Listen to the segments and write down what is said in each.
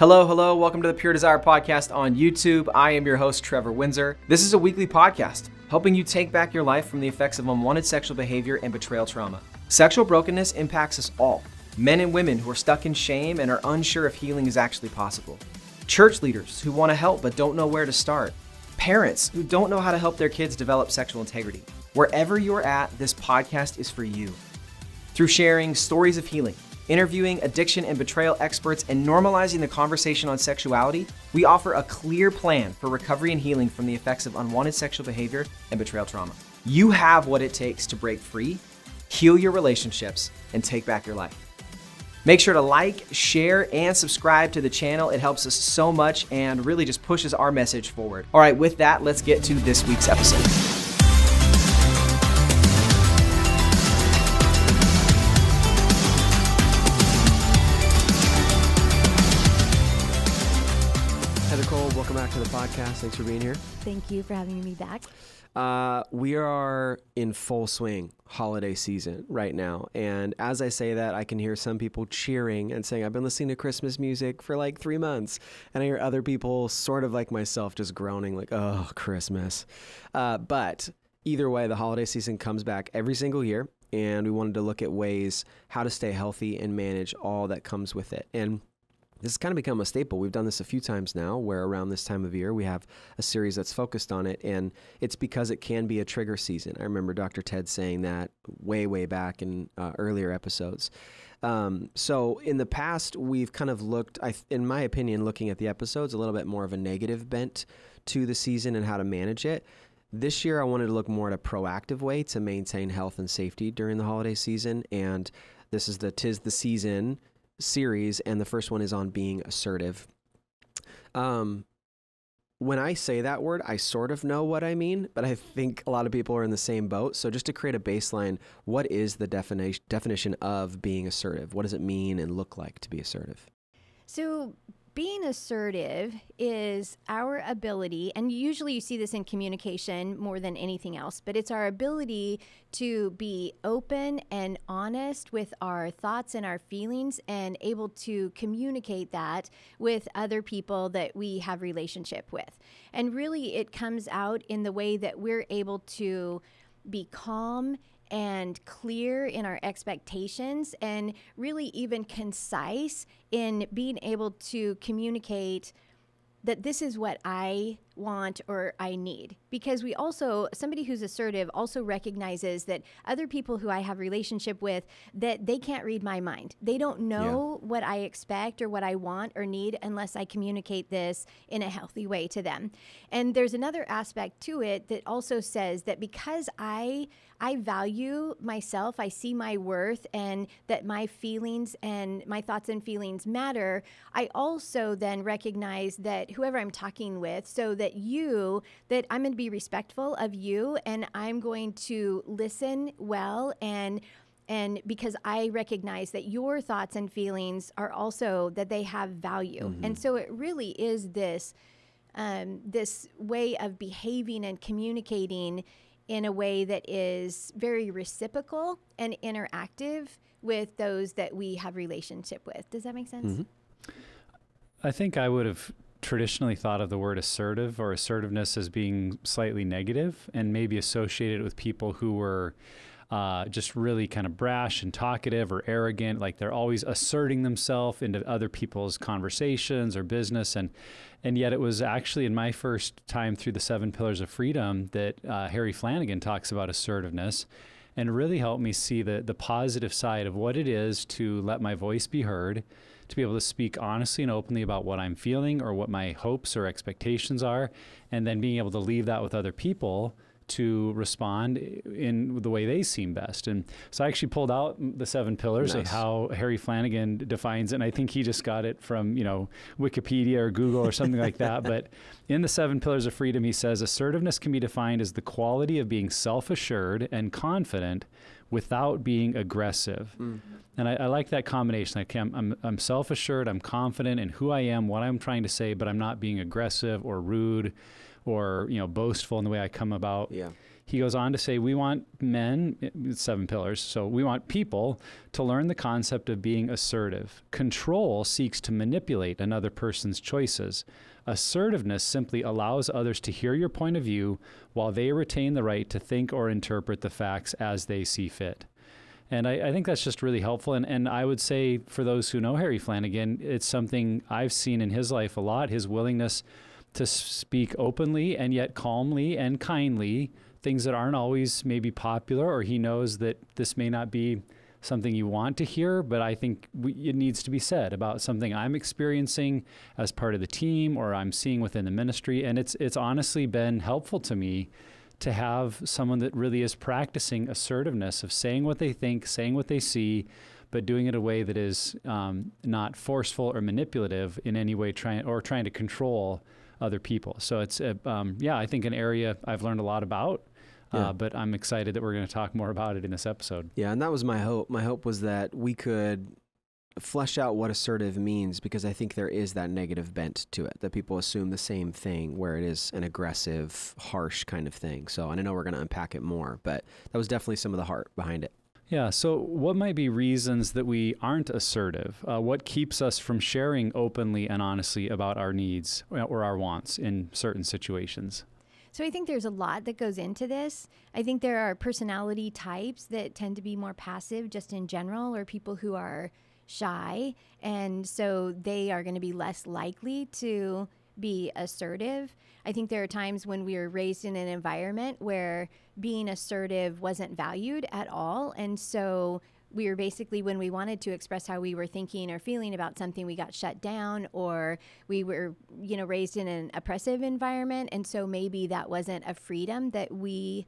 Hello, hello. Welcome to the Pure Desire Podcast on YouTube. I am your host, Trevor Windsor. This is a weekly podcast helping you take back your life from the effects of unwanted sexual behavior and betrayal trauma. Sexual brokenness impacts us all men and women who are stuck in shame and are unsure if healing is actually possible, church leaders who want to help but don't know where to start, parents who don't know how to help their kids develop sexual integrity. Wherever you're at, this podcast is for you. Through sharing stories of healing, interviewing addiction and betrayal experts, and normalizing the conversation on sexuality, we offer a clear plan for recovery and healing from the effects of unwanted sexual behavior and betrayal trauma. You have what it takes to break free, heal your relationships, and take back your life. Make sure to like, share, and subscribe to the channel. It helps us so much and really just pushes our message forward. All right, with that, let's get to this week's episode. For being here. Thank you for having me back. Uh, we are in full swing holiday season right now. And as I say that, I can hear some people cheering and saying, I've been listening to Christmas music for like three months. And I hear other people, sort of like myself, just groaning, like, oh, Christmas. Uh, but either way, the holiday season comes back every single year. And we wanted to look at ways how to stay healthy and manage all that comes with it. And this has kind of become a staple. We've done this a few times now, where around this time of year we have a series that's focused on it, and it's because it can be a trigger season. I remember Dr. Ted saying that way, way back in uh, earlier episodes. Um, so in the past, we've kind of looked, I, in my opinion, looking at the episodes a little bit more of a negative bent to the season and how to manage it. This year, I wanted to look more at a proactive way to maintain health and safety during the holiday season, and this is the Tis the Season series, and the first one is on being assertive. Um, when I say that word, I sort of know what I mean, but I think a lot of people are in the same boat. So, just to create a baseline, what is the definition definition of being assertive? What does it mean and look like to be assertive? So, being assertive is our ability, and usually you see this in communication more than anything else, but it's our ability to be open and honest with our thoughts and our feelings and able to communicate that with other people that we have relationship with. And really it comes out in the way that we're able to be calm and clear in our expectations and really even concise in being able to communicate that this is what I want or I need. Because we also, somebody who's assertive also recognizes that other people who I have relationship with, that they can't read my mind. They don't know yeah. what I expect or what I want or need unless I communicate this in a healthy way to them. And there's another aspect to it that also says that because I I value myself, I see my worth and that my feelings and my thoughts and feelings matter, I also then recognize that whoever I'm talking with so that that you, that I'm going to be respectful of you and I'm going to listen well and and because I recognize that your thoughts and feelings are also that they have value. Mm-hmm. And so it really is this um, this way of behaving and communicating in a way that is very reciprocal and interactive with those that we have relationship with. Does that make sense? Mm-hmm. I think I would have traditionally thought of the word assertive or assertiveness as being slightly negative and maybe associated with people who were uh, just really kind of brash and talkative or arrogant, like they're always asserting themselves into other people's conversations or business. And, and yet, it was actually in my first time through the seven pillars of freedom that uh, Harry Flanagan talks about assertiveness and really helped me see the, the positive side of what it is to let my voice be heard to be able to speak honestly and openly about what I'm feeling or what my hopes or expectations are, and then being able to leave that with other people to respond in the way they seem best. And so I actually pulled out the seven pillars nice. of how Harry Flanagan defines it. And I think he just got it from, you know, Wikipedia or Google or something like that. But in the seven pillars of freedom, he says assertiveness can be defined as the quality of being self assured and confident without being aggressive. Mm. And I, I, like that combination. Like I'm, I'm, I'm self assured, I'm confident in who I am, what I'm trying to say, but I'm not being aggressive or rude or you know boastful in the way I come about. Yeah. He goes on to say, We want men, seven pillars, so we want people to learn the concept of being assertive. Control seeks to manipulate another person's choices. Assertiveness simply allows others to hear your point of view while they retain the right to think or interpret the facts as they see fit. And I, I, think that's just really helpful. And, and I would say for those who know Harry Flanagan, it's something I've seen in his life a lot his willingness to speak openly and yet calmly and kindly, things that aren't always maybe popular, or he knows that this may not be something you want to hear, but I think we, it needs to be said about something I'm experiencing as part of the team or I'm seeing within the ministry. And it's, it's honestly been helpful to me to have someone that really is practicing assertiveness of saying what they think, saying what they see, but doing it in a way that is um, not forceful or manipulative in any way, trying or trying to control other people. So it's, a, um, yeah, I think an area I've learned a lot about. Uh, yeah. Uh, but I'm excited that we're going to talk more about it in this episode. Yeah, and that was my hope. My hope was that we could flesh out what assertive means because I think there is that negative bent to it that people assume the same thing where it is an aggressive, harsh kind of thing. So, and I know we're going to unpack it more, but that was definitely some of the heart behind it. Yeah. So, what might be reasons that we aren't assertive? Uh, what keeps us from sharing openly and honestly about our needs or our wants in certain situations? So, I think there's a lot that goes into this. I think there are personality types that tend to be more passive just in general, or people who are shy. And so they are going to be less likely to be assertive. I think there are times when we were raised in an environment where being assertive wasn't valued at all. And so we were basically, when we wanted to express how we were thinking or feeling about something, we got shut down or we were, you know, raised in an oppressive environment. And so maybe that wasn't a freedom that we.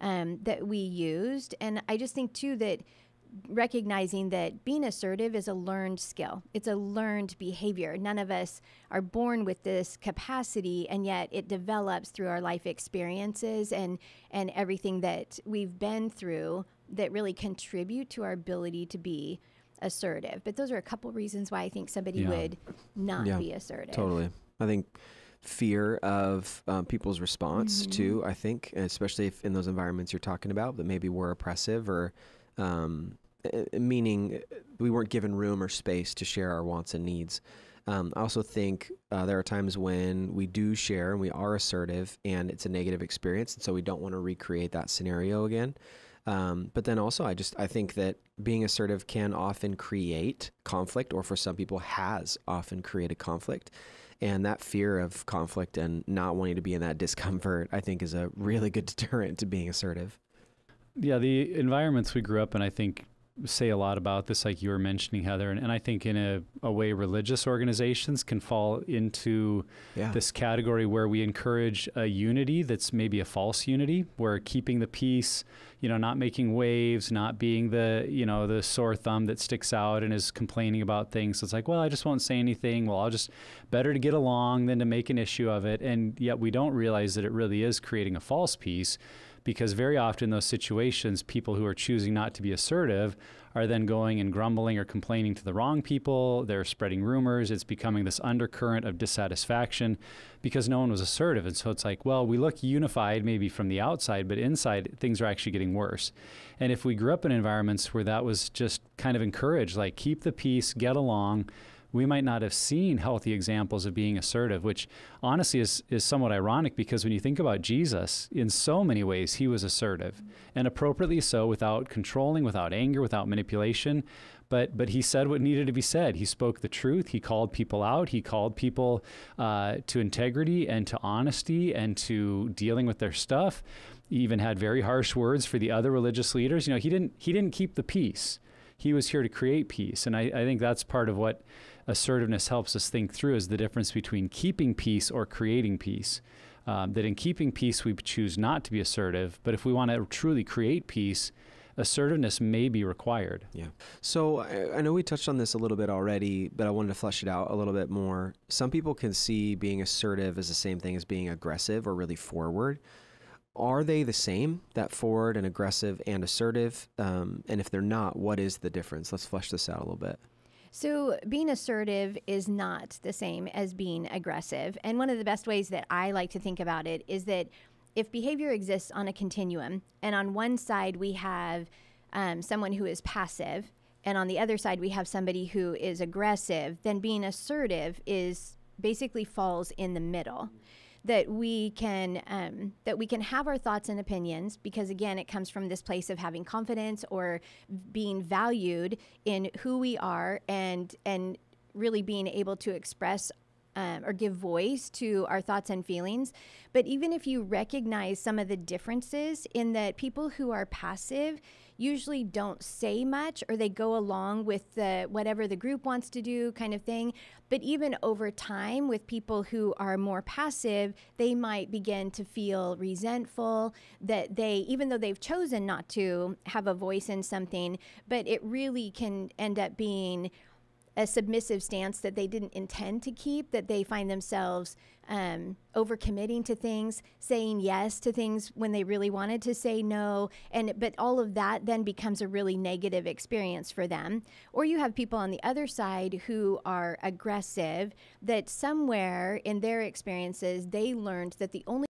Um, that we used. And I just think, too, that recognizing that being assertive is a learned skill. It's a learned behavior. None of us are born with this capacity, and yet it develops through our life experiences and, and everything that we've been through that really contribute to our ability to be assertive. But those are a couple reasons why I think somebody yeah. would not yeah, be assertive. Totally. I think fear of um, people's response mm-hmm. too, I think, especially if in those environments you're talking about that maybe were oppressive or um, meaning we weren't given room or space to share our wants and needs. Um, I also think uh, there are times when we do share and we are assertive and it's a negative experience, and so we don't want to recreate that scenario again. Um, but then also, I just I think that being assertive can often create conflict, or for some people, has often created conflict. And that fear of conflict and not wanting to be in that discomfort, I think, is a really good deterrent to being assertive. Yeah, the environments we grew up in, I think, say a lot about this, like you were mentioning, Heather. And, and I think, in a, a, way, religious organizations can fall into yeah. this category where we encourage a unity that's maybe a false unity, where keeping the peace, you know, not making waves, not being the, you know, the sore thumb that sticks out and is complaining about things. So it's like, well, I just won't say anything. Well, I'll just better to get along than to make an issue of it. And yet we don't realize that it really is creating a false peace because very often those situations, people who are choosing not to be assertive are then going and grumbling or complaining to the wrong people. They're spreading rumors. It's becoming this undercurrent of dissatisfaction because no one was assertive. And so it's like, well, we look unified maybe from the outside, but inside things are actually getting worse. And if we grew up in environments where that was just kind of encouraged, like keep the peace, get along, we might not have seen healthy examples of being assertive, which honestly is, is somewhat ironic because when you think about Jesus, in so many ways, he was assertive and appropriately so without controlling, without anger, without manipulation. But, but he said what needed to be said. He spoke the truth. He called people out. He called people uh, to integrity and to honesty and to dealing with their stuff. He even had very harsh words for the other religious leaders. You know, he didn't he didn't keep the peace. He was here to create peace, and I, I think that's part of what assertiveness helps us think through is the difference between keeping peace or creating peace. Um, that in keeping peace, we choose not to be assertive, but if we want to truly create peace, assertiveness may be required. Yeah. So I, I, know we touched on this a little bit already, but I wanted to flesh it out a little bit more. Some people can see being assertive as the same thing as being aggressive or really forward. Are they the same, that forward and aggressive and assertive? Um, and if they're not, what is the difference? Let's flesh this out a little bit. So, being assertive is not the same as being aggressive. And one of the best ways that I like to think about it is that if behavior exists on a continuum, and on one side we have um, someone who is passive, and on the other side we have somebody who is aggressive, then being assertive is basically falls in the middle that we can um, that we can have our thoughts and opinions because again it comes from this place of having confidence or being valued in who we are and and really being able to express um, or give voice to our thoughts and feelings. But even if you recognize some of the differences in that people who are passive usually don't say much or they go along with the whatever the group wants to do kind of thing. But even over time with people who are more passive, they might begin to feel resentful that they even though they've chosen not to have a voice in something, but it really can end up being a submissive stance that they didn't intend to keep, that they find themselves um, overcommitting to things, saying yes to things when they really wanted to say no, and but all of that then becomes a really negative experience for them. Or you have people on the other side who are aggressive, that somewhere in their experiences they learned that the only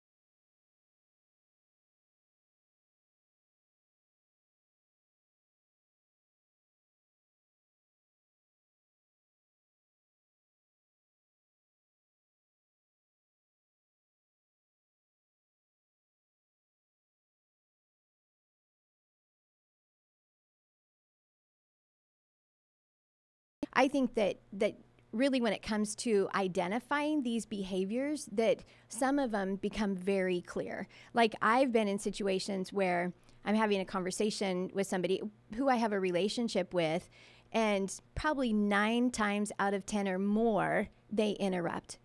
I think that that really when it comes to identifying these behaviors that some of them become very clear. Like I've been in situations where I'm having a conversation with somebody who I have a relationship with and probably 9 times out of 10 or more they interrupt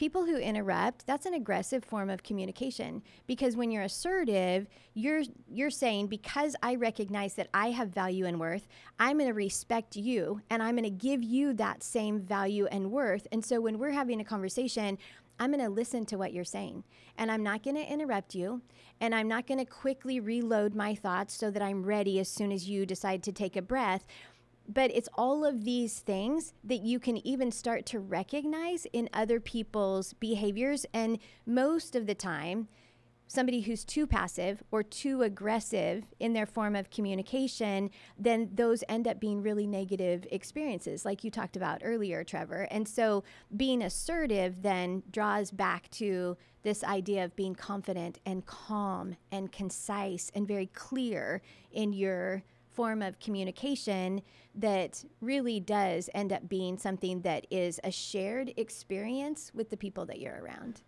people who interrupt that's an aggressive form of communication because when you're assertive you're you're saying because i recognize that i have value and worth i'm going to respect you and i'm going to give you that same value and worth and so when we're having a conversation I'm going to listen to what you're saying. And I'm not going to interrupt you. And I'm not going to quickly reload my thoughts so that I'm ready as soon as you decide to take a breath but it's all of these things that you can even start to recognize in other people's behaviors. And most of the time, somebody who's too passive or too aggressive in their form of communication, then those end up being really negative experiences, like you talked about earlier, Trevor. And so being assertive then draws back to this idea of being confident and calm and concise and very clear in your form of communication that really does end up being something that is a shared experience with the people that you're around.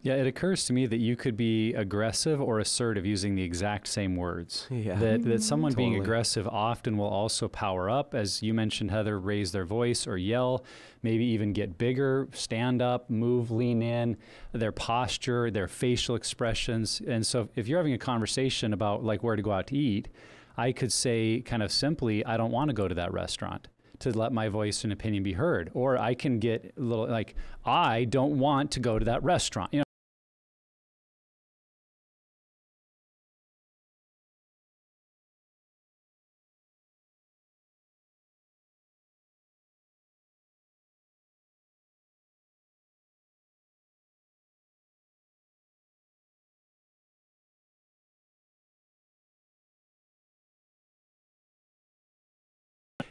Yeah, it occurs to me that you could be aggressive or assertive using the exact same words. Yeah. That, that mm-hmm. someone Totally. being aggressive often will also power up, as you mentioned, Heather, raise their voice or yell, maybe even get bigger, stand up, move, lean in, their posture, their facial expressions. And so if you're having a conversation about like where to go out to eat, I could say kind of simply, I don't want to go to that restaurant to let my voice and opinion be heard. Or I can get a little like, I don't want to go to that restaurant. You know,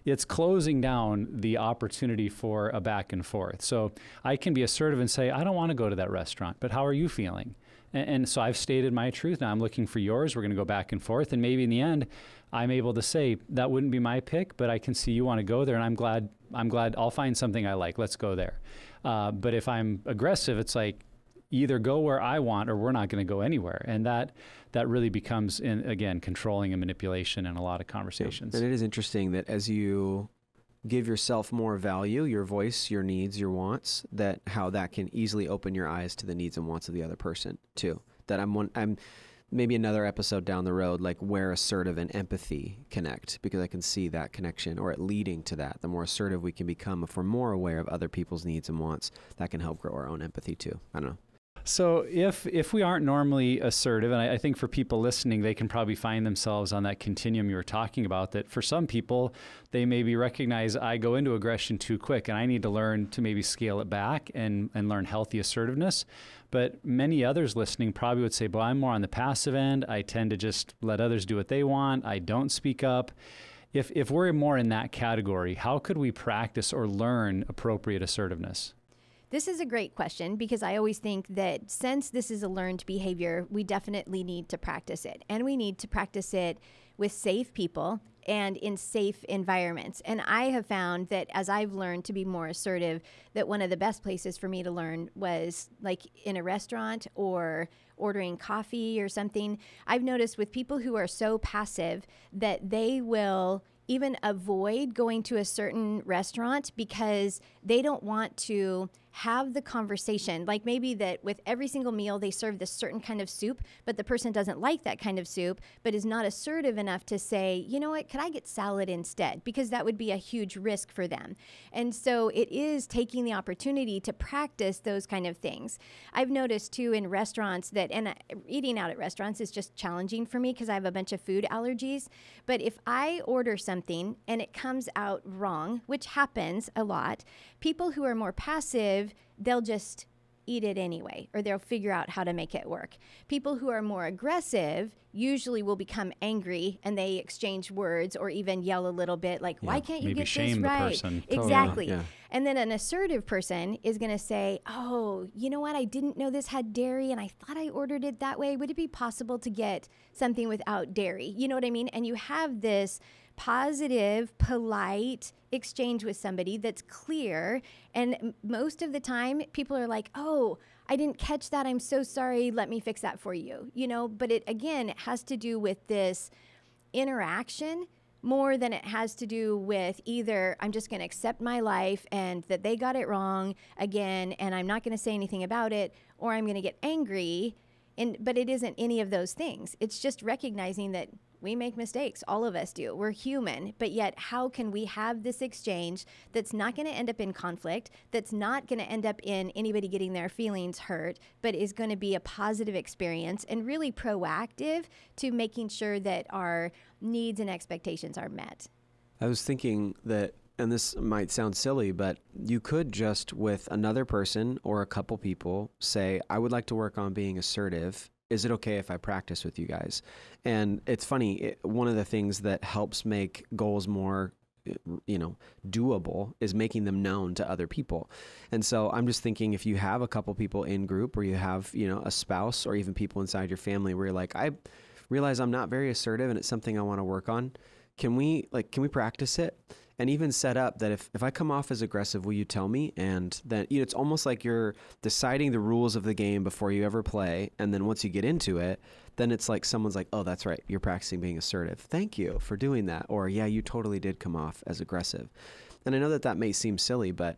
it's closing down the opportunity for a back and forth. So I can be assertive and say, I don't want to go to that restaurant, but how are you feeling? And, and so I've stated my truth. Now I'm looking for yours. We're going to go back and forth. And maybe in the end, I'm able to say, that wouldn't be my pick, but I can see you want to go there. And I'm glad, I'm glad I'll find something I like. Let's go there. Uh, but if I'm aggressive, it's like, either go where I want or we're not going to go anywhere. And that that really becomes in again controlling and manipulation in a lot of conversations. And it is interesting that as you give yourself more value, your voice, your needs, your wants, that how that can easily open your eyes to the needs and wants of the other person too. That I'm one I'm maybe another episode down the road like where assertive and empathy connect because I can see that connection or it leading to that. The more assertive we can become if we're more aware of other people's needs and wants, that can help grow our own empathy too. I don't know. So if if we aren't normally assertive, and I, I, think for people listening, they can probably find themselves on that continuum you were talking about. That for some people, they maybe recognize I go into aggression too quick, and I need to learn to maybe scale it back and and learn healthy assertiveness. But many others listening probably would say, "Well, I'm more on the passive end. I tend to just let others do what they want. I don't speak up." If if we're more in that category, how could we practice or learn appropriate assertiveness? This is a great question because I always think that since this is a learned behavior, we definitely need to practice it. And we need to practice it with safe people and in safe environments. And I have found that as I've learned to be more assertive, that one of the best places for me to learn was like in a restaurant or ordering coffee or something. I've noticed with people who are so passive that they will even avoid going to a certain restaurant because they don't want to have the conversation. Like maybe that with every single meal they serve this certain kind of soup, but the person doesn't like that kind of soup, but is not assertive enough to say, you know what, could I get salad instead? Because that would be a huge risk for them. And so it is taking the opportunity to practice those kind of things. I've noticed too in restaurants that, and eating out at restaurants is just challenging for me because I have a bunch of food allergies. But if I order something and it comes out wrong, which happens a lot, people who are more passive they'll just eat it anyway, or they'll figure out how to make it work. People who are more aggressive usually will become angry and they exchange words or even yell a little bit, like, yeah, "Why can't you get this right?" Exactly. Yeah. And then an assertive person is going to say, "Oh, you know what? I didn't know this had dairy, and I thought I ordered it that way. Would it be possible to get something without dairy?" You know what I mean? And you have this positive, polite exchange with somebody that's clear. And most of the time, people are like, oh, I didn't catch that. I'm so sorry. Let me fix that for you. You know, but it again, it has to do with this interaction more than it has to do with either I'm just going to accept my life and that they got it wrong again and I'm not going to say anything about it or I'm going to get angry and but it isn't any of those things. It's just recognizing that we make mistakes. All of us do. We're human. But yet, how can we have this exchange that's not going to end up in conflict, that's not going to end up in anybody getting their feelings hurt, but is going to be a positive experience and really proactive to making sure that our needs and expectations are met? I was thinking that and this might sound silly, but you could just with another person or a couple people say, I would like to work on being assertive is it okay if I practice with you guys? And it's funny, it, one of the things that helps make goals more you know doable is making them known to other people and so i'm just thinking if you have a couple people in group or you have you know a spouse or even people inside your family where you're like i realize i'm not very assertive and it's something i want to work on can we like can we practice it and even set up that if, if I come off as aggressive, will you tell me? And then you know, it's almost like you're deciding the rules of the game before you ever play. And then once you get into it, then it's like someone's like, oh, that's right. You're practicing being assertive. Thank you for doing that. Or, yeah, you totally did come off as aggressive. And I know that that may seem silly, but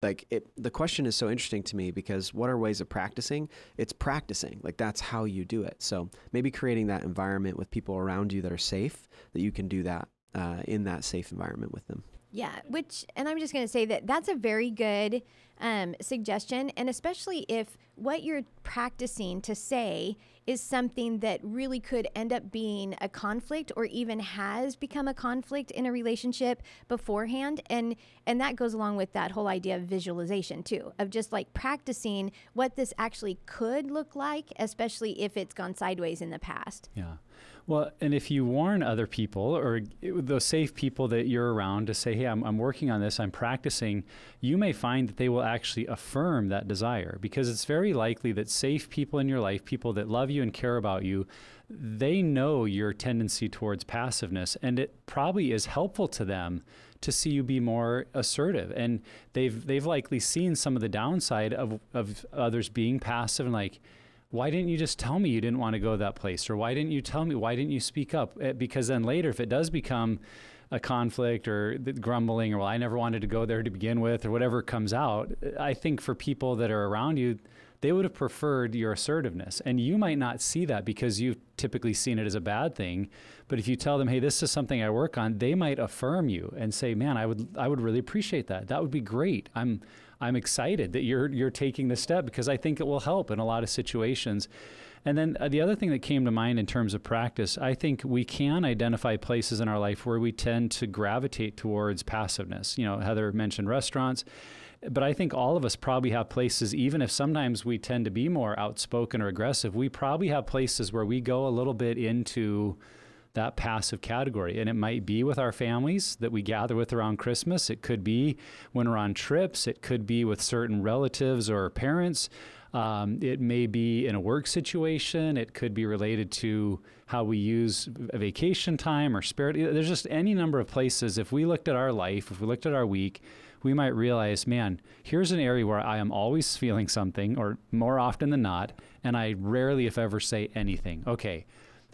like it the question is so interesting to me because what are ways of practicing it's practicing like that's how you do it so maybe creating that environment with people around you that are safe that you can do that uh, in that safe environment with them. Yeah, which, and I'm just going to say that that's a very good um, suggestion. And especially if what you're practicing to say is something that really could end up being a conflict or even has become a conflict in a relationship beforehand. And, and that goes along with that whole idea of visualization too, of just like practicing what this actually could look like, especially if it's gone sideways in the past. Yeah. Well, and if you warn other people or those safe people that you're around to say, hey, I'm, I'm working on this, I'm practicing, you may find that they will actually affirm that desire because it's very likely that safe people in your life, people that love you and care about you, they know your tendency towards passiveness and it probably is helpful to them to see you be more assertive. And they've they've likely seen some of the downside of of others being passive and like why didn't you just tell me you didn't want to go that place? Or why didn't you tell me? Why didn't you speak up? Eh, because then later, if it does become a conflict or grumbling, or well, I never wanted to go there to begin with, or whatever comes out, I think for people that are around you, they would have preferred your assertiveness. And you might not see that because you've typically seen it as a bad thing. But if you tell them, hey, this is something I work on, they might affirm you and say, man, I would, I would really appreciate that. That would be great. I'm, I'm excited that you're, you're taking this step because I think it will help in a lot of situations. And then uh, the other thing that came to mind in terms of practice, I think we can identify places in our life where we tend to gravitate towards passiveness. You know, Heather mentioned restaurants but I think all of us probably have places, even if sometimes we tend to be more outspoken or aggressive, we probably have places where we go a little bit into that passive category. And it might be with our families that we gather with around Christmas. It could be when we're on trips. It could be with certain relatives or parents. Um, it may be in a work situation. It could be related to how we use vacation time or spirit. There's just any number of places. If we looked at our life, if we looked at our week, we might realize, man, here's an area where I am always feeling something, or more often than not, and I rarely, if ever, say anything. Okay,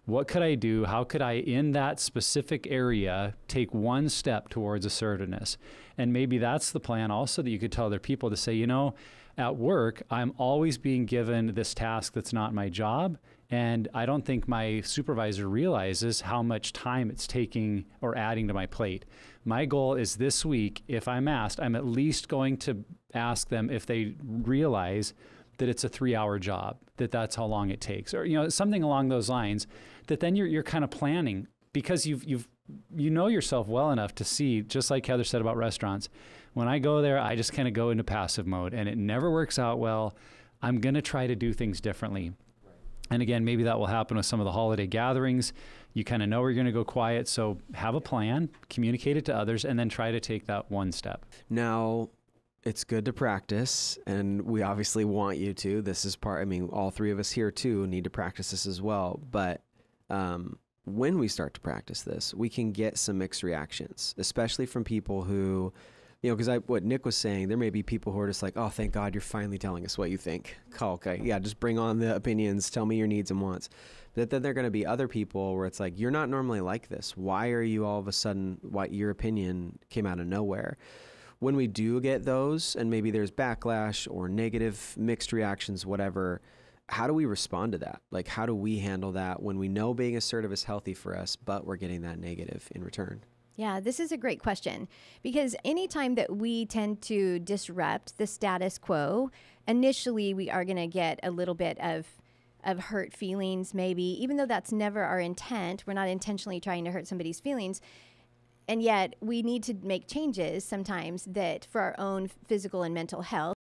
what could I do? How could I, in that specific area, take one step towards assertiveness? And maybe that's the plan also that you could tell other people to say, you know, at work, I'm always being given this task that's not my job. And I don't think my supervisor realizes how much time it's taking or adding to my plate. My goal is this week, if I'm asked, I'm at least going to ask them if they realize that it's a three hour job, that that's how long it takes, or you know, something along those lines, that then you're, you're kind of planning because you've, you've, you know yourself well enough to see, just like Heather said about restaurants, when I go there, I just kind of go into passive mode and it never works out well. I'm going to try to do things differently. And again, maybe that will happen with some of the holiday gatherings. You kind of know where you're going to go quiet. So have a plan, communicate it to others, and then try to take that one step. Now, it's good to practice, and we obviously want you to. This is part, I mean, all three of us here too need to practice this as well. But um, when we start to practice this, we can get some mixed reactions, especially from people who you know, because I what Nick was saying, there may be people who are just like, oh, thank God you're finally telling us what you think. okay, yeah, just bring on the opinions, tell me your needs and wants. But then there are going to be other people where it's like, you're not normally like this. Why are you all of a sudden? What your opinion came out of nowhere? When we do get those, and maybe there's backlash or negative mixed reactions, whatever. How do we respond to that? Like, how do we handle that when we know being assertive is healthy for us, but we're getting that negative in return? Yeah, this is a great question. Because anytime that we tend to disrupt the status quo, initially we are going to get a little bit of of hurt feelings maybe. Even though that's never our intent we're not intentionally trying to hurt somebody's feelings. And yet we need to make changes sometimes that for our own physical and mental health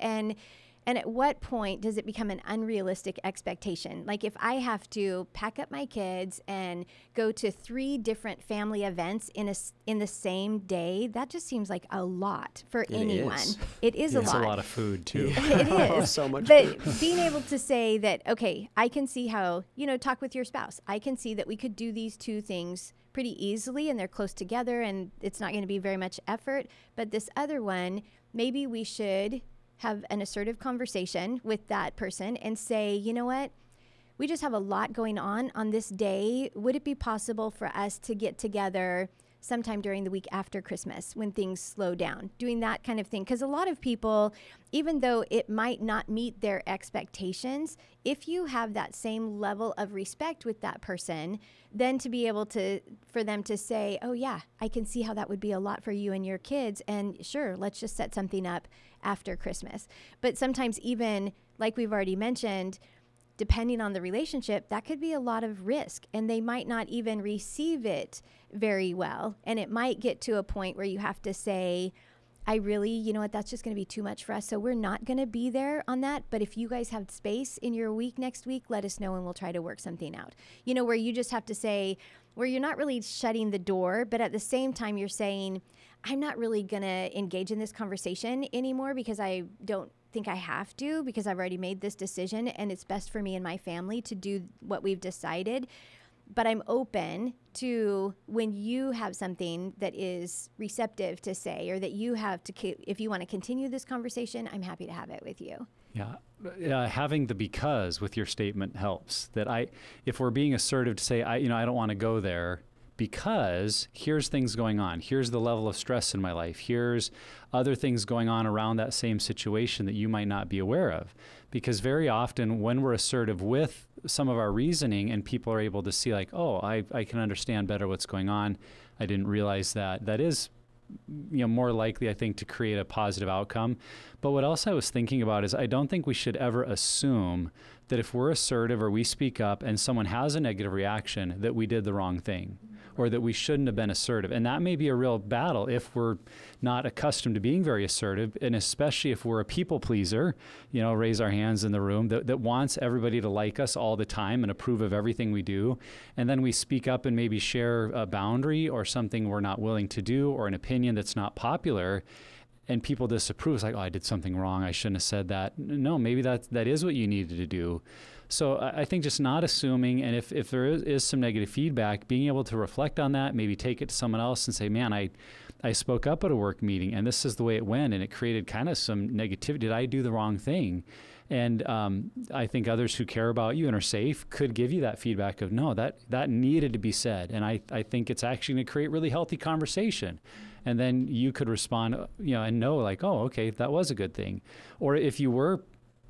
and and at what point does it become an unrealistic expectation? Like if I have to pack up my kids and go to three different family events in a in the same day, that just seems like a lot for it anyone. Is. It is yeah, a it's a lot of food too. it oh, is so much. But being able to say that, okay, I can see how you know talk with your spouse. I can see that we could do these two things pretty easily, and they're close together, and it's not going to be very much effort. But this other one, maybe we should have an assertive conversation with that person and say, you know what? We just have a lot going on on this day. Would it be possible for us to get together sometime during the week after Christmas when things slow down? Doing that kind of thing. Because a lot of people, even though it might not meet their expectations, if you have that same level of respect with that person, then to be able to, for them to say, oh, yeah, I can see how that would be a lot for you and your kids. And sure, let's just set something up after Christmas. But sometimes, even like we've already mentioned, depending on the relationship, that could be a lot of risk and they might not even receive it very well. And it might get to a point where you have to say, I really, you know what, that's just going to be too much for us. So we're not going to be there on that. But if you guys have space in your week next week, let us know and we'll try to work something out. You know, where you just have to say, where you're not really shutting the door, but at the same time, you're saying, I'm not really going to engage in this conversation anymore because I don't think I have to because I've already made this decision and it's best for me and my family to do what we've decided. but I'm open to when you have something that is receptive to say or that you have to if you want to continue this conversation i'm happy to have it with you yeah uh, having the because with your statement helps that i if we're being assertive to say i you know i don't want to go there because here's things going on. Here's the level of stress in my life. Here's other things going on around that same situation that you might not be aware of. Because very often, when we're assertive with some of our reasoning and people are able to see, like, oh, I, I can understand better what's going on, I didn't realize that, that is you know more likely I think to create a positive outcome. But what else I was thinking about is I don't think we should ever assume that if we're assertive or we speak up and someone has a negative reaction that we did the wrong thing or that we shouldn't have been assertive. And that may be a real battle if we're not accustomed to being very assertive, and especially if we're a people pleaser, you know, raise our hands in the room, that, that wants everybody to like us all the time and approve of everything we do. And then we speak up and maybe share a boundary or something we're not willing to do or an opinion that's not popular and people disapprove. It's like, oh, I did something wrong. I shouldn't have said that. No, maybe that that is what you needed to do. So I think just not assuming, and if, if there is, is some negative feedback, being able to reflect on that, maybe take it to someone else and say, man, I, I spoke up at a work meeting and this is the way it went, and it created kind of some negativity. Did I do the wrong thing? And um, I think others who care about you and are safe could give you that feedback of, no, that, that needed to be said. And I, I think it's actually going to create really healthy conversation and then you could respond you know and know like oh okay that was a good thing or if you were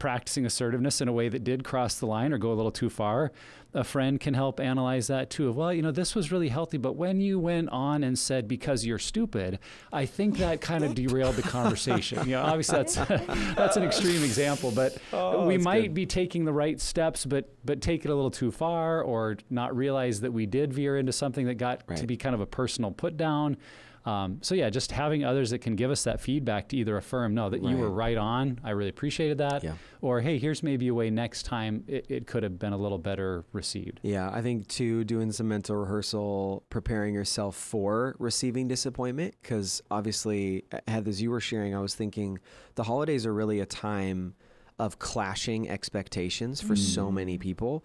practicing assertiveness in a way that did cross the line or go a little too far, a friend can help analyze that too. Of, well, you know, this was really healthy, but when you went on and said because you're stupid, I think that kind of derailed the conversation. You know, obviously that's that's an extreme example, but oh, we might good. be taking the right steps, but but take it a little too far, or not realize that we did veer into something that got right. to be kind of a personal put down. Um, so yeah, just having others that can give us that feedback to either affirm, no, that right. you were right on, I really appreciated that, yeah. or hey, here's maybe a way next time it, it could have been a little better received. Yeah, I think too, doing some mental rehearsal, preparing yourself for receiving disappointment, because obviously, as you were sharing, I was thinking the holidays are really a time of clashing expectations for mm. so many people.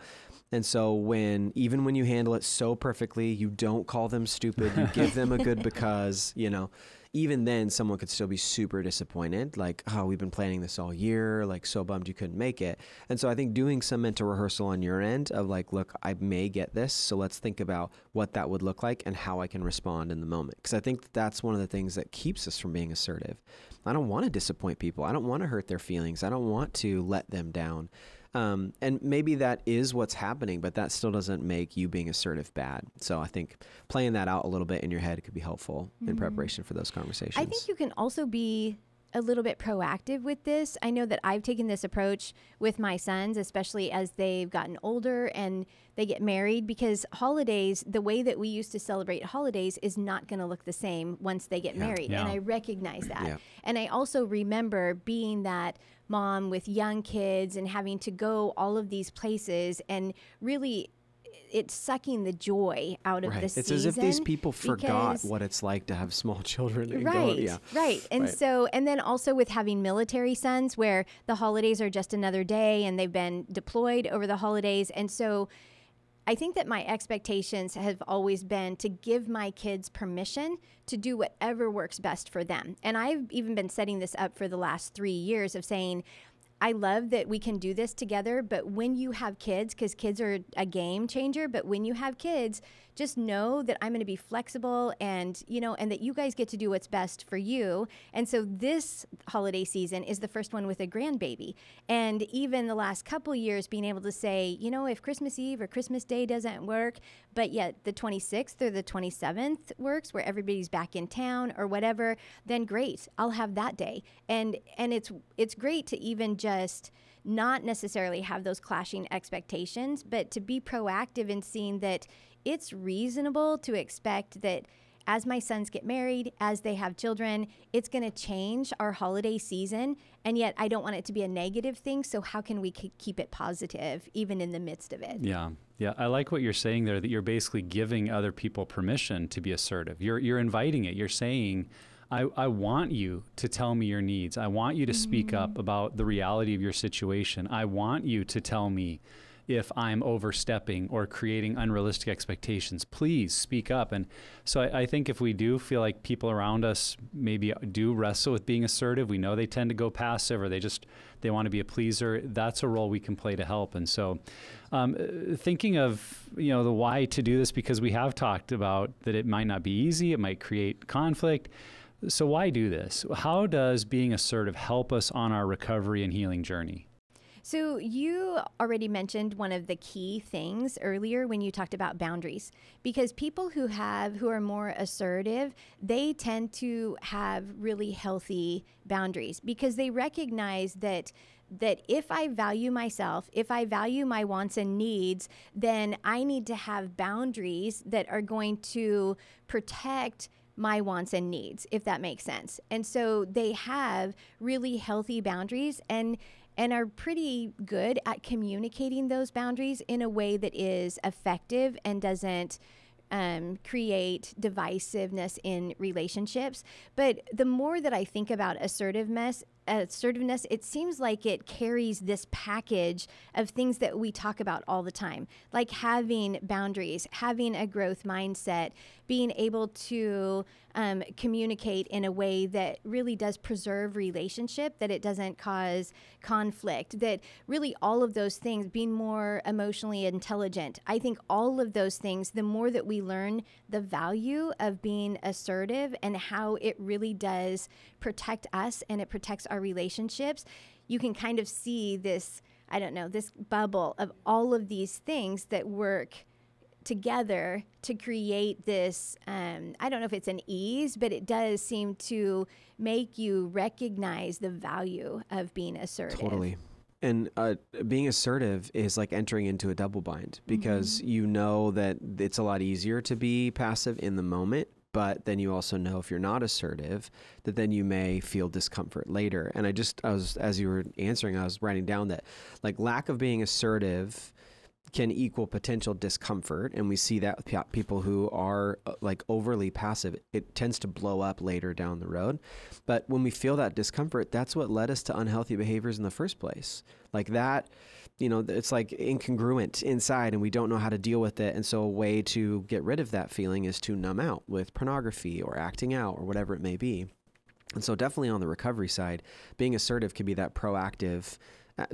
And so when even when you handle it so perfectly, you don't call them stupid, you give them a good because, you know, even then someone could still be super disappointed like oh we've been planning this all year like so bummed you couldn't make it. And so i think doing some mental rehearsal on your end of like look i may get this so let's think about what that would look like and how i can respond in the moment. Because i think that that's one of the things that keeps us from being assertive. I don't want to disappoint people. I don't want to hurt their feelings. I don't want to let them down um, and maybe that is what's happening, but that still doesn't make you being assertive bad. So I think playing that out a little bit in your head could be helpful mm-hmm. in preparation for those conversations. I think you can also be a little bit proactive with this. I know that I've taken this approach with my sons, especially as they've gotten older and they get married, because holidays, the way that we used to celebrate holidays, is not going to look the same once they get yeah. married. Yeah. And I recognize that. Yeah. And I also remember being that mom with young kids and having to go all of these places and really it's sucking the joy out of right. the it's season. It's as if these people forgot what it's like to have small children. right, go, yeah. right. And right. so, and then also with having military sons, where the holidays are just another day, and they've been deployed over the holidays, and so I think that my expectations have always been to give my kids permission to do whatever works best for them. And I've even been setting this up for the last three years of saying, I love that we can do this together, but when you have kids, because kids are a game changer, but when you have kids, just know that I'm going to be flexible and, you know, and that you guys get to do what's best for you. And so this holiday season is the first one with a grandbaby. And even the last couple years, being able to say, you know, if Christmas Eve or Christmas Day doesn't work, but yet the 26th or the 27th works where everybody's back in town or whatever, then great. I'll have that day. And, and it's, it's great to even just, not necessarily have those clashing expectations, but to be proactive in seeing that it's reasonable to expect that as my sons get married, as they have children, it's going to change our holiday season. And yet, I don't want it to be a negative thing. So, how can we keep it positive even in the midst of it? Yeah. Yeah. I like what you're saying there that you're basically giving other people permission to be assertive. You're, you're inviting it. You're saying, I, I want you to tell me your needs. I want you to mm-hmm. speak up about the reality of your situation. I want you to tell me if I'm overstepping or creating unrealistic expectations. Please speak up. And so I, I, think if we do feel like people around us maybe do wrestle with being assertive, we know they tend to go passive or they just they want to be a pleaser. That's a role we can play to help. And so, um, thinking of you know the why to do this because we have talked about that it might not be easy, it might create conflict. So why do this? How does being assertive help us on our recovery and healing journey? So, you already mentioned one of the key things earlier when you talked about boundaries because people who have who are more assertive, they tend to have really healthy boundaries because they recognize that that if I value myself, if I value my wants and needs, then I need to have boundaries that are going to protect my wants and needs, if that makes sense. And so they have really healthy boundaries and and are pretty good at communicating those boundaries in a way that is effective and doesn't um, create divisiveness in relationships. But the more that I think about assertiveness, assertiveness, it seems like it carries this package of things that we talk about all the time, like having boundaries, having a growth mindset, being able to um, communicate in a way that really does preserve relationship, that it doesn't cause conflict, that really all of those things, being more emotionally intelligent. I think all of those things, the more that we learn the value of being assertive and how it really does protect us and it protects our relationships, you can kind of see this, I don't know, this bubble of all of these things that work together to create this um, i don't know if it's an ease but it does seem to make you recognize the value of being assertive totally and uh, being assertive is like entering into a double bind because mm-hmm. you know that it's a lot easier to be passive in the moment but then you also know if you're not assertive that then you may feel discomfort later. And i just i was as you were answering i was writing down that like lack of being assertive can equal potential discomfort and we see that with people who are uh, like overly passive it tends to blow up later down the road but when we feel that discomfort that's what led us to unhealthy behaviors in the first place like that you know, it's like incongruent inside and we don't know how to deal with it. And so, a way to get rid of that feeling is to numb out with pornography or acting out or whatever it may be. And so, definitely on the recovery side, being assertive can be that proactive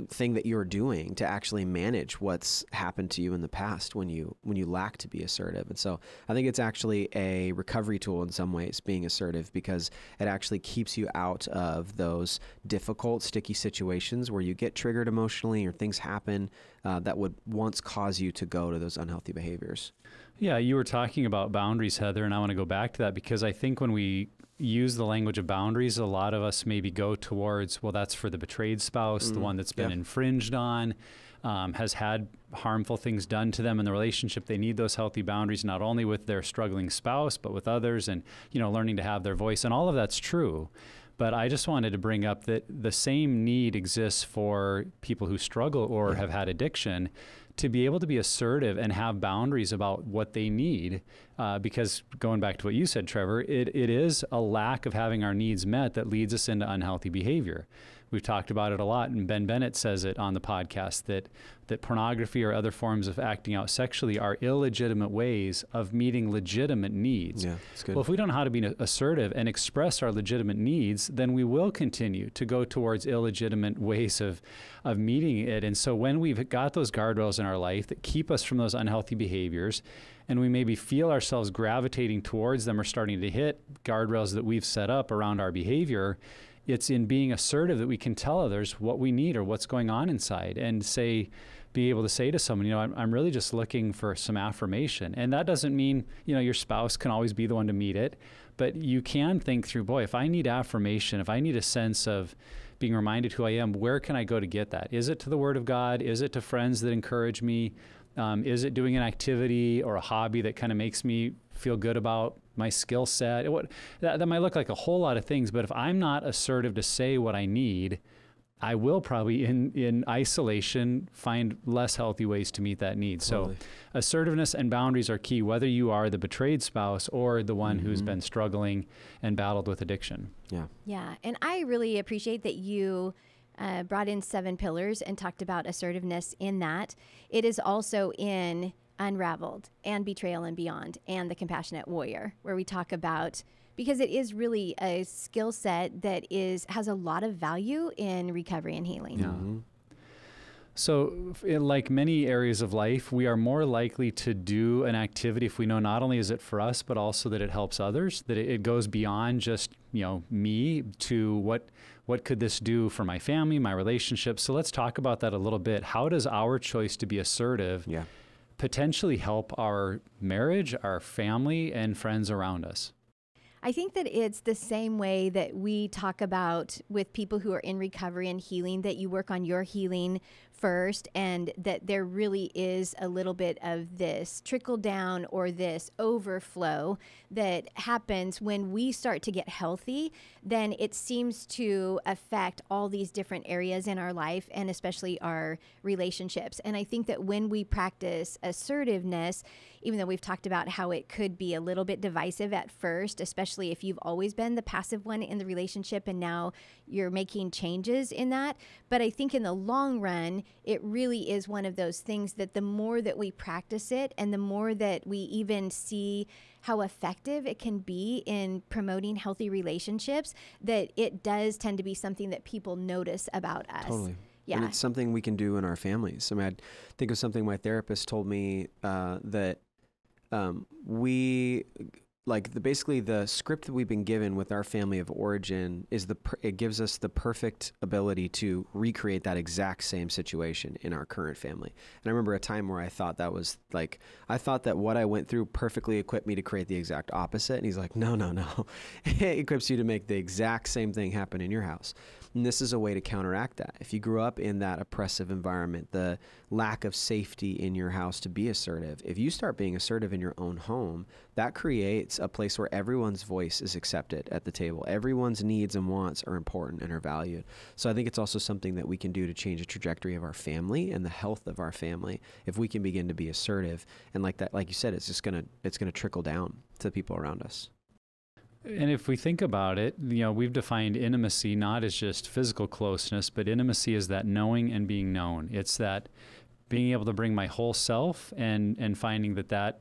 thing that you're doing to actually manage what's happened to you in the past when you when you lack to be assertive. And so I think it's actually a recovery tool in some ways being assertive because it actually keeps you out of those difficult sticky situations where you get triggered emotionally or things happen uh, that would once cause you to go to those unhealthy behaviors. Yeah, you were talking about boundaries, Heather, and I want to go back to that because I think when we use the language of boundaries, a lot of us maybe go towards, well, that's for the betrayed spouse, mm, the one that's been yeah. infringed on, um, has had harmful things done to them in the relationship. They need those healthy boundaries, not only with their struggling spouse, but with others, and you know, learning to have their voice. And all of that's true. But I just wanted to bring up that the same need exists for people who struggle or yeah. have had addiction to be able to be assertive and have boundaries about what they need. Uh, because going back to what you said, Trevor, it, it is a lack of having our needs met that leads us into unhealthy behavior. We've talked about it a lot, and Ben Bennett says it on the podcast that that pornography or other forms of acting out sexually are illegitimate ways of meeting legitimate needs. Yeah, that's good. Well, if we don't know how to be assertive and express our legitimate needs, then we will continue to go towards illegitimate ways of of meeting it. And so when we've got those guardrails in our life that keep us from those unhealthy behaviors, and we maybe feel ourselves gravitating towards them or starting to hit guardrails that we've set up around our behavior, it's in being assertive that we can tell others what we need or what's going on inside and say be able to say to someone you know I'm, I'm really just looking for some affirmation. And that doesn't mean you know your spouse can always be the one to meet it but you can think through boy if i need affirmation if i need a sense of being reminded who i am where can i go to get that? Is it to the word of god? Is it to friends that encourage me? Um, is it doing an activity or a hobby that kind of makes me feel good about my skill set. What that, that might look like a whole lot of things, but if I'm not assertive to say what I need, I will probably in in isolation find less healthy ways to meet that need. Totally. So assertiveness and boundaries are key whether you are the betrayed spouse or the one mm-hmm. who's been struggling and battled with addiction. Yeah. Yeah, and I really appreciate that you uh, brought in seven pillars and talked about assertiveness in that. It is also in Unraveled and Betrayal and Beyond and The Compassionate Warrior, where we talk about because it is really a skill set that is has a lot of value in recovery and healing. Yeah. Mm-hmm. So, in like many areas of life, we are more likely to do an activity if we know not only is it for us, but also that it helps others, that it, it goes beyond just you know me to what what could this do for my family, my relationships. So let's talk about that a little bit. How does our choice to be assertive Yeah. Potentially help our marriage, our family, and friends around us? I think that it's the same way that we talk about with people who are in recovery and healing that you work on your healing first and that there really is a little bit of this trickle down or this overflow that happens when we start to get healthy then it seems to affect all these different areas in our life and especially our relationships. And i think that when we practice assertiveness even though we've talked about how it could be a little bit divisive at first especially if you've always been the passive one in the relationship and now you're making changes in that but i think in the long run it really is one of those things that the more that we practice it and the more that we even see how effective it can be in promoting healthy relationships, that it does tend to be something that people notice about us. Totally. Yeah. And it's something we can do in our families. I mean, I think of something my therapist told me uh, that um, we like the basically the script that we've been given with our family of origin is the it gives us the perfect ability to recreate that exact same situation in our current family. And I remember a time where I thought that was like I thought that what I went through perfectly equipped me to create the exact opposite. And he's like, no, no, no, it equips you to make the exact same thing happen in your house. And this is a way to counteract that. If you grew up in that oppressive environment, the lack of safety in your house to be assertive, if you start being assertive in your own home, that creates a place where everyone's voice is accepted at the table. Everyone's needs and wants are important and are valued. So I think it's also something that we can do to change the trajectory of our family and the health of our family if we can begin to be assertive. And like that, like you said, it's just gonna it's gonna trickle down to the people around us. And if we think about it, you know, we've defined intimacy not as just physical closeness, but intimacy is that knowing and being known. It's that being able to bring my whole self and and finding that that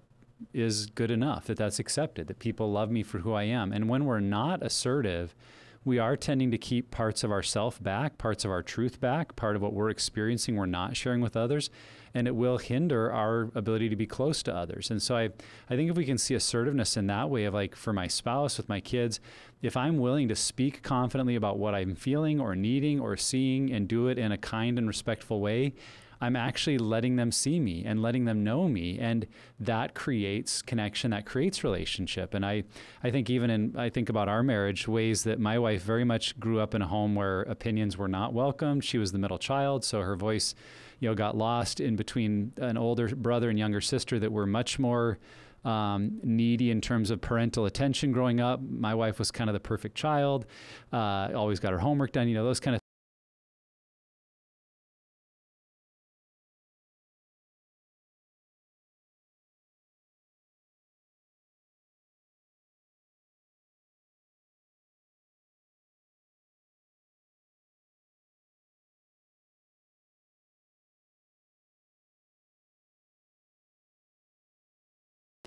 is good enough, that that's accepted, that people love me for who I am. And when we're not assertive, we are tending to keep parts of ourself back, parts of our truth back, part of what we're experiencing we're not sharing with others, and it will hinder our ability to be close to others. And so I I think if we can see assertiveness in that way of like for my spouse with my kids, if I'm willing to speak confidently about what I'm feeling or needing or seeing and do it in a kind and respectful way, I'm actually letting them see me and letting them know me. And that creates connection, that creates relationship. And I, I think even in, I think about our marriage, ways that my wife very much grew up in a home where opinions were not welcomed. She was the middle child, so her voice, you know, got lost in between an older brother and younger sister that were much more um, needy in terms of parental attention growing up. My wife was kind of the perfect child, uh, always got her homework done, you know, those kind of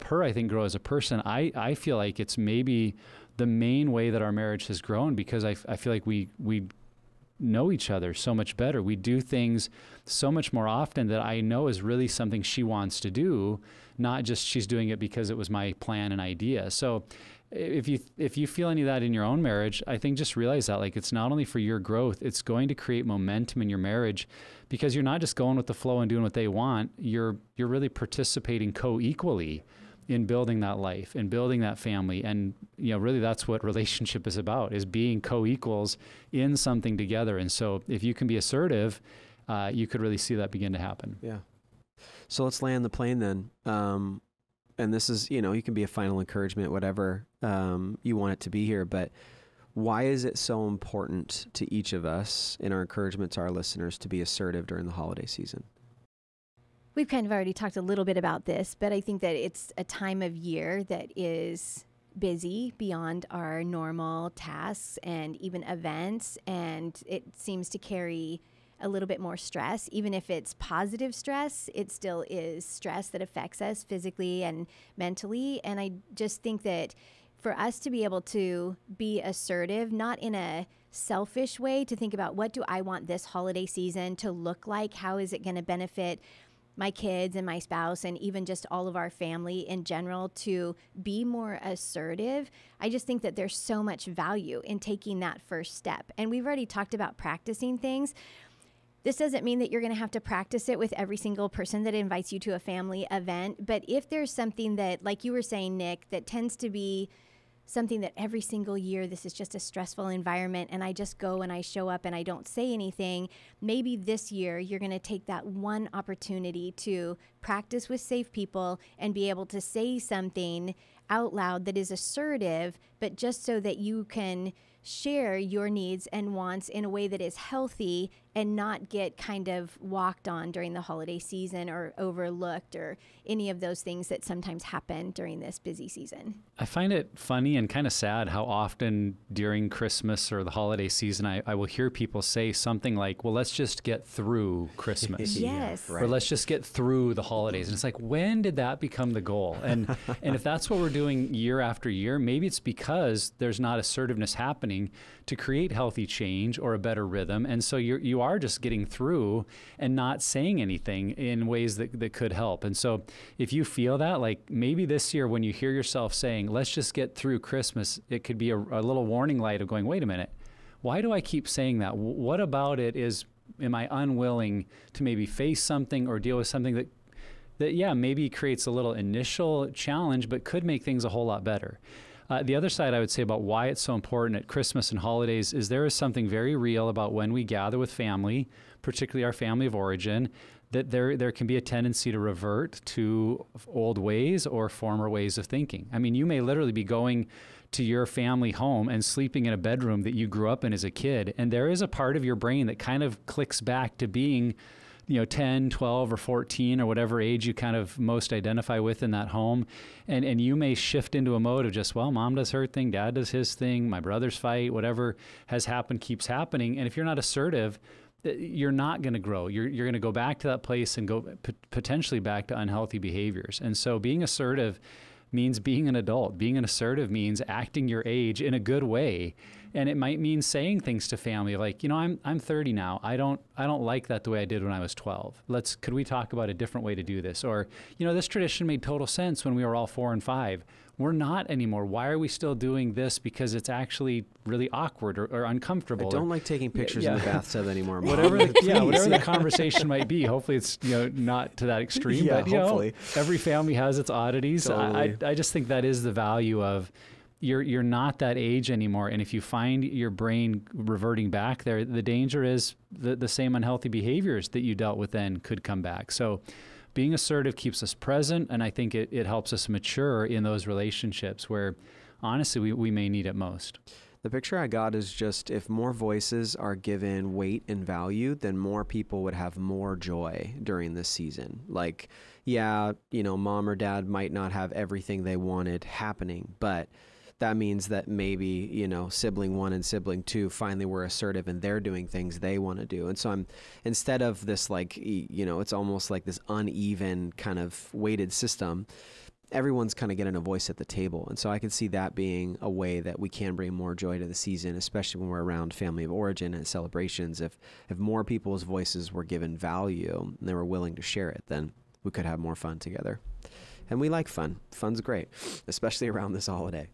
her, I think, grow as a person. I, I feel like it's maybe the main way that our marriage has grown because I, I feel like we, we know each other so much better. We do things so much more often that I know is really something she wants to do, not just she's doing it because it was my plan and idea. So if you if you feel any of that in your own marriage, I think just realize that like it's not only for your growth, it's going to create momentum in your marriage because you're not just going with the flow and doing what they want. You're you're really participating co-equally in building that life and building that family and you know really that's what relationship is about is being co-equals in something together and so if you can be assertive uh, you could really see that begin to happen Yeah. So let's land the plane then. Um, and this is, you know, you can be a final encouragement, whatever um, you want it to be here. But why is it so important to each of us in our encouragement to our listeners to be assertive during the holiday season? We've kind of already talked a little bit about this, but I think that it's a time of year that is busy beyond our normal tasks and even events and it seems to carry a little bit more stress. Even if it's positive stress it still is stress that affects us physically and mentally and i just think that for us to be able to be assertive not in a selfish way to think about what do i want this holiday season to look like? How is it going to benefit my kids and my spouse and even just all of our family in general to be more assertive. I just think that there's so much value in taking that first step. And we've already talked about practicing things. This doesn't mean that you're going to have to practice it with every single person that invites you to a family event. But if there's something that, like you were saying, Nick, that tends to be something that every single year this is just a stressful environment and I just go and I show up and I don't say anything, maybe this year you're going to take that one opportunity to practice with safe people and be able to say something out loud that is assertive, but just so that you can share your needs and wants in a way that is healthy and not get kind of walked on during the holiday season or overlooked or any of those things that sometimes happen during this busy season. I find it funny and kind of sad how often during Christmas or the holiday season, I, I will hear people say something like, well, let's just get through Christmas. yes. Or let's just get through the holidays. And it's like, when did that become the goal? And, and if that's what we're doing year after year, maybe it's because there's not assertiveness happening to create healthy change or a better rhythm. And so you're, you are just getting through and not saying anything in ways that, that could help. And so if you feel that, like maybe this year when you hear yourself saying, let's just get through Christmas, it could be a, a little warning light of going, wait a minute, why do I keep saying that? What about it is, am I unwilling to maybe face something or deal with something that that yeah maybe creates a little initial challenge but could make things a whole lot better uh, the other side I would say about why it's so important at Christmas and holidays is there is something very real about when we gather with family, particularly our family of origin, that there there can be a tendency to revert to old ways or former ways of thinking. I mean, you may literally be going to your family home and sleeping in a bedroom that you grew up in as a kid, and there is a part of your brain that kind of clicks back to being you know 10 12 or 14 or whatever age you kind of most identify with in that home and and you may shift into a mode of just well mom does her thing dad does his thing my brothers fight whatever has happened keeps happening and if you're not assertive uh, you're not going to grow. You're, you're going to go back to that place and go potentially back to unhealthy behaviors. And so being assertive means being an adult. Being an assertive means acting your age in a good way and it might mean saying things to family like you know i'm i'm 30 now. I don't i don't like that the way i did when i was 12 let's could we talk about a different way to do this? Or you know this tradition made total sense when we were all 4 and 5 we're not anymore. Why are we still doing this because it's actually really awkward or, or uncomfortable? I don't like taking pictures yeah. in the bathtub anymore whatever the, yeah whatever the conversation might be hopefully it's you know not to that extreme yeah, but you hopefully. know every family has its oddities. Totally. I, I just think that is the value of you're you're not that age anymore. And if you find your brain reverting back there the danger is the, the same unhealthy behaviors that you dealt with then could come back. So being assertive keeps us present and i think it, it helps us mature in those relationships where honestly we, we may need it most. The picture I got is just if more voices are given weight and value, then more people would have more joy during this season. Like, yeah, you know, mom or dad might not have everything they wanted happening, but that means that maybe you know sibling one and sibling two finally were assertive and they're doing things they want to do. And so i'm instead of this like you know it's almost like this uneven kind of weighted system everyone's kind of getting a voice at the table. And so i can see that being a way that we can bring more joy to the season especially when we're around family of origin and celebrations. If if more people's voices were given value and they were willing to share it then we could have more fun together and we like fun. Fun's great, especially around this holiday.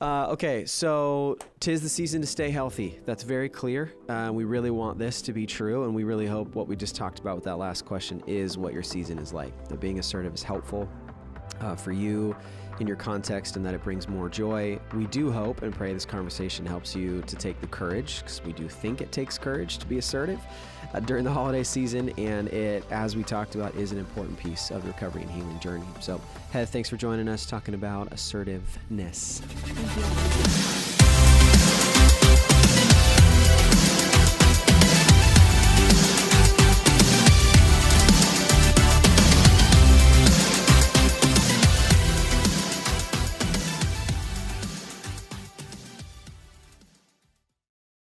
Uh, okay, so tis the season to stay healthy. That's very clear. Uh, we really want this to be true, and we really hope what we just talked about with that last question is what your season is like. That being assertive is helpful uh, for you in your context and that it brings more joy. We do hope and pray this conversation helps you to take the courage, because we do think it takes courage to be assertive uh, during the holiday season, and it, as we talked about, is an important piece of the recovery and healing journey. So, Heath, thanks for joining us talking about assertiveness.